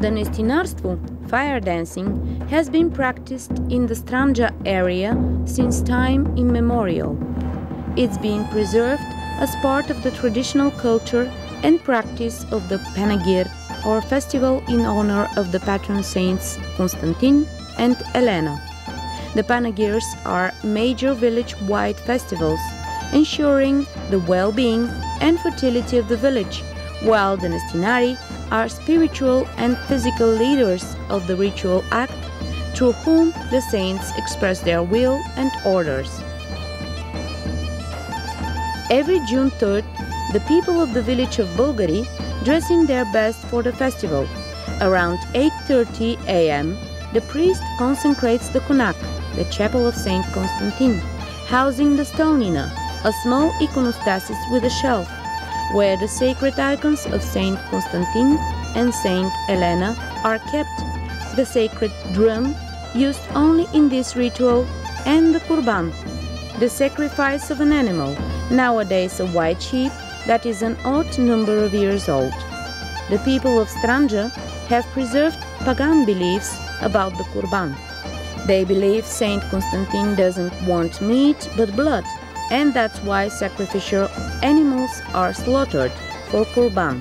The Nestinarstvo, fire dancing, has been practiced in the Strandzha area since time immemorial. It's been preserved as part of the traditional culture and practice of the Panagyr, or festival in honor of the patron saints Constantine and Elena. The Panagyrs are major village-wide festivals, ensuring the well-being and fertility of the village, while the Nestinari are spiritual and physical leaders of the ritual act through whom the saints express their will and orders. Every June 3rd, the people of the village of Bulgari dress in their best for the festival. Around 8:30 a.m., the priest consecrates the Konak, the chapel of Saint Constantine, housing the stonina, a small iconostasis with a shelf where the sacred icons of Saint Constantine and Saint Elena are kept, the sacred drum used only in this ritual, and the kurban, the sacrifice of an animal, nowadays a white sheep that is an odd number of years old. The people of Strandzha have preserved pagan beliefs about the kurban. They believe Saint Constantine doesn't want meat but blood and that's why sacrificial animals are slaughtered for Kurban.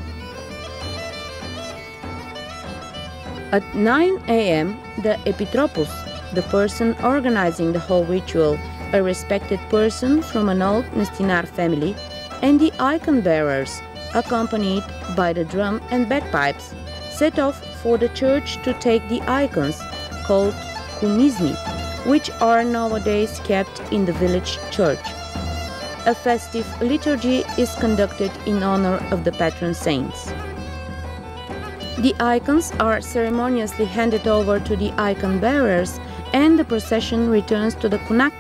At 9 a.m., the Epitropos, the person organizing the whole ritual, a respected person from an old Nestinar family, and the icon bearers, accompanied by the drum and bagpipes, set off for the church to take the icons, called kunizmi, which are nowadays kept in the village church a festive liturgy is conducted in honor of the patron saints. The icons are ceremoniously handed over to the icon bearers and the procession returns to the Konak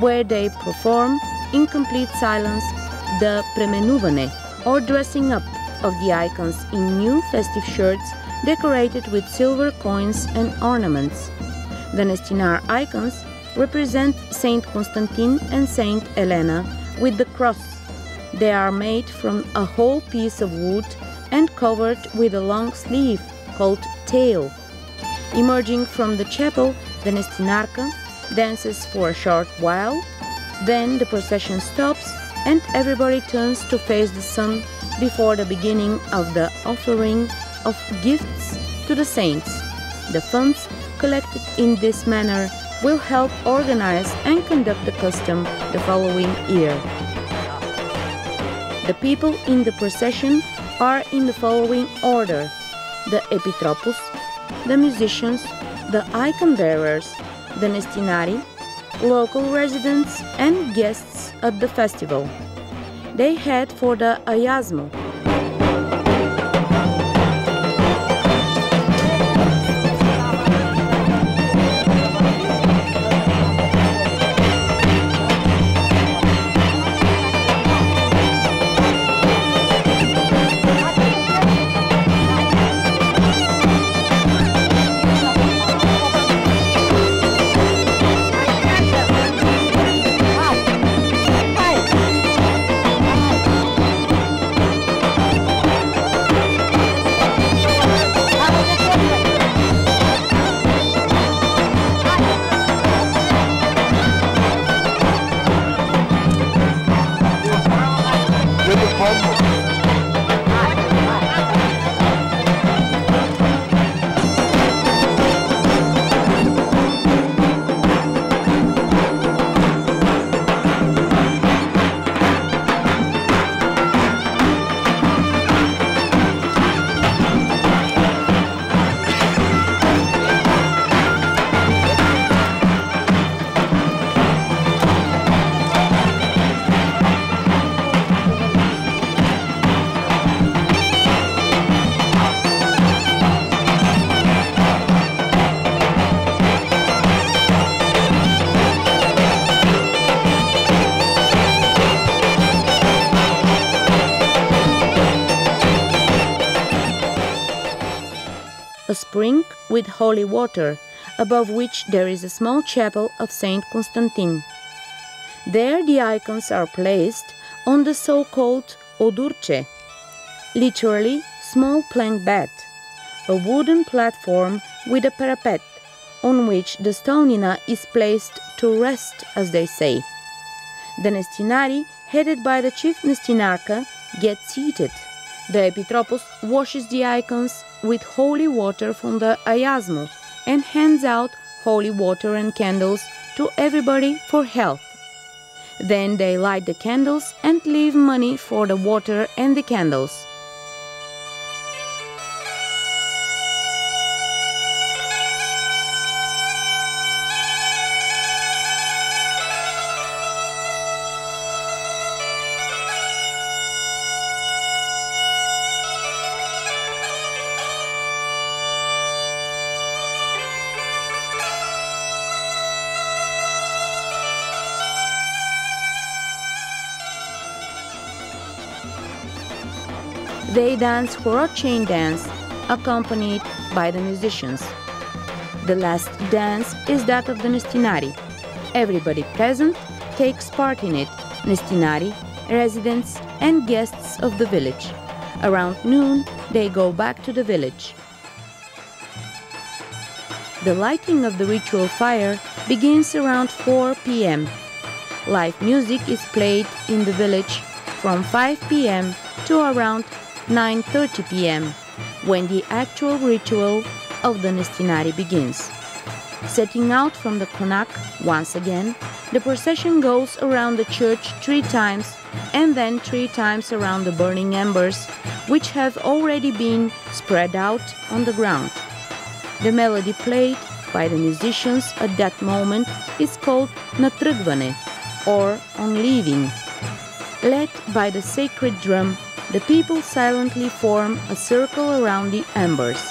where they perform in complete silence the premenuvane or dressing up of the icons in new festive shirts decorated with silver coins and ornaments. The Nestinar icons represent Saint Constantine and Saint Elena with the cross. They are made from a whole piece of wood and covered with a long sleeve called tail. Emerging from the chapel, the Nestinarka dances for a short while, then the procession stops and everybody turns to face the sun before the beginning of the offering of gifts to the saints. The funds collected in this manner will help organize and conduct the custom the following year. The people in the procession are in the following order the epitropos, the musicians, the icon bearers, the nestinari, local residents, and guests at the festival. They head for the ayasmo, with holy water, above which there is a small chapel of Saint Constantine. There the icons are placed on the so called odurce, literally small plank bed. a wooden platform with a parapet on which the stonina is placed to rest, as they say. The Nestinari, headed by the chief Nestinarka, get seated. The Epitropos washes the icons with holy water from the Ayasmo and hands out holy water and candles to everybody for health. Then they light the candles and leave money for the water and the candles. They dance for a chain dance, accompanied by the musicians. The last dance is that of the Nestinari. Everybody present takes part in it Nestinari, residents, and guests of the village. Around noon, they go back to the village. The lighting of the ritual fire begins around 4 p.m. Live music is played in the village from 5 p.m. to around 9:30 p.m. when the actual ritual of the Nestinari begins. Setting out from the Konak once again, the procession goes around the church three times and then three times around the burning embers, which have already been spread out on the ground. The melody played by the musicians at that moment is called Natrugvane, or On Leaving, led by the sacred drum the people silently form a circle around the embers.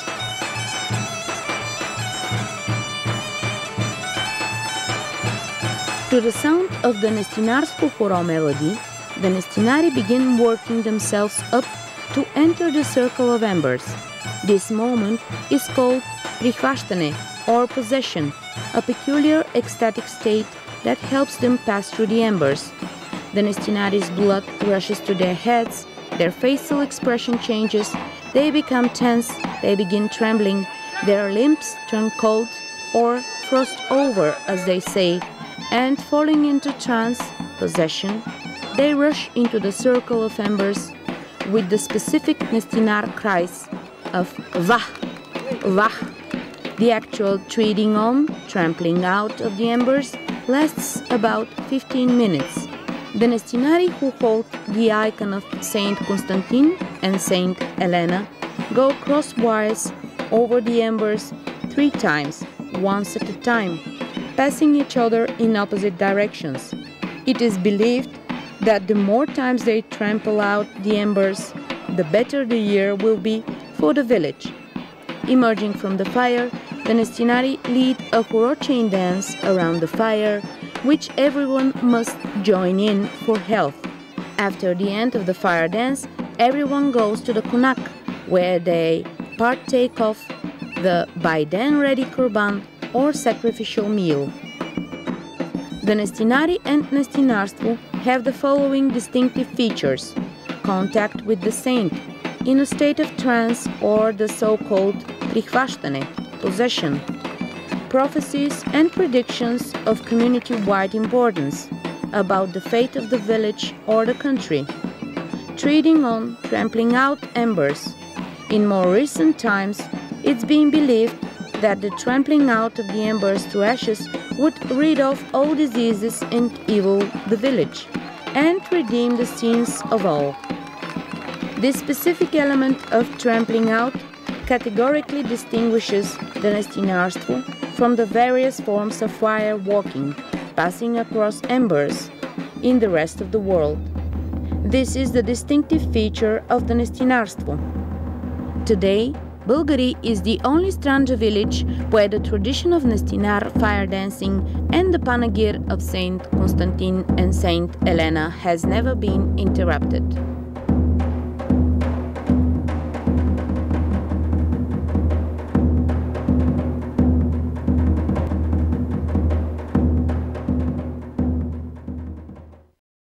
To the sound of the Nestinarsko Horo melody, the Nestinari begin working themselves up to enter the circle of embers. This moment is called prihvashtane, or possession, a peculiar ecstatic state that helps them pass through the embers. The Nestinari's blood rushes to their heads their facial expression changes, they become tense, they begin trembling, their limbs turn cold or frost over, as they say, and falling into trance, possession, they rush into the circle of embers with the specific Nestinar cries of Vah, Vah. The actual treading on, trampling out of the embers lasts about 15 minutes. The Nestinari who hold the icon of Saint Constantine and Saint Helena go crosswise over the embers three times, once at a time, passing each other in opposite directions. It is believed that the more times they trample out the embers, the better the year will be for the village. Emerging from the fire, the Nestinari lead a chain dance around the fire which everyone must join in for health. After the end of the fire dance, everyone goes to the konak, where they partake of the by then ready kurban or sacrificial meal. The Nestinari and Nestinarstvo have the following distinctive features contact with the saint in a state of trance or the so called prihvashtane, possession prophecies and predictions of community wide importance about the fate of the village or the country, treading on trampling out embers. In more recent times, it's been believed that the trampling out of the embers to ashes would rid off all diseases and evil the village and redeem the sins of all. This specific element of trampling out categorically distinguishes the Nestinarstvo from the various forms of fire walking, passing across embers in the rest of the world. This is the distinctive feature of the Nestinarstvo. Today, Bulgari is the only Strandzha village where the tradition of Nestinar fire dancing and the Panagyr of Saint Constantine and Saint Elena has never been interrupted.